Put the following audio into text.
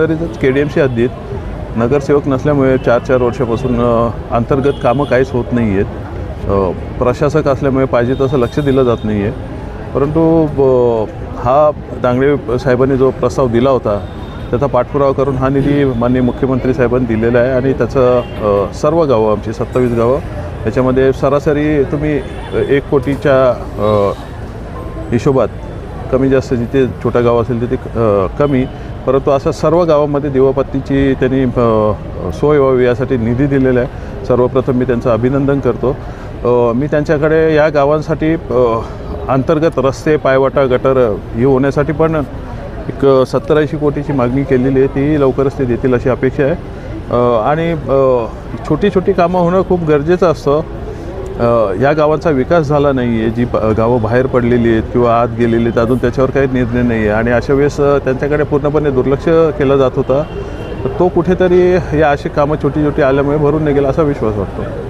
तरीच के D M हद्दीत नगरसेवक नसल्यामुळे चार चार वर्षापासून अंतर्गत कामं काहीच होत नाही आहेत प्रशासक असल्यामुळे पाहिजे तसं लक्ष दिलं जात नाही आहे परंतु ब- हा दांगडे साहेबांनी जो प्रस्ताव दिला होता त्याचा पाठपुरावा करून हा निधी माननीय मुख्यमंत्री साहेबांनी दिलेला आहे आणि त्याचं सर्व गावं आमची सत्तावीस गावं त्याच्यामध्ये सरासरी तुम्ही एक कोटीच्या हिशोबात कमी जास्त जिथे छोटा गाव असेल तिथे कमी परंतु असं सर्व गावामध्ये दिवाबत्तीची त्यांनी सोय व्हावी यासाठी निधी दिलेला आहे. सर्वप्रथम मी त्यांचं अभिनंदन करतो. मी त्यांच्याकडे या गावांसाठी अंतर्गत रस्ते पायवाटा गटर हे होण्यासाठी पण एक सत्तर ऐंशी कोटीची मागणी केलेली आहे. ती लवकरच ते देतील अशी अपेक्षा आहे. आणि छोटी छोटी कामं होणं खूप गरजेचं असतं. या गावांचा विकास झाला नाही आहे जी प गावं बाहेर पडलेली आहेत किंवा आत गेलेली आहेत अजून त्याच्यावर काही निर्णय नाही आहे आणि अशा वेळेस त्यांच्याकडे पूर्णपणे दुर्लक्ष केलं जात होता. तर तो कुठेतरी या अशी कामं छोटी छोटी आल्यामुळे भरून निघेल असा विश्वास वाटतो.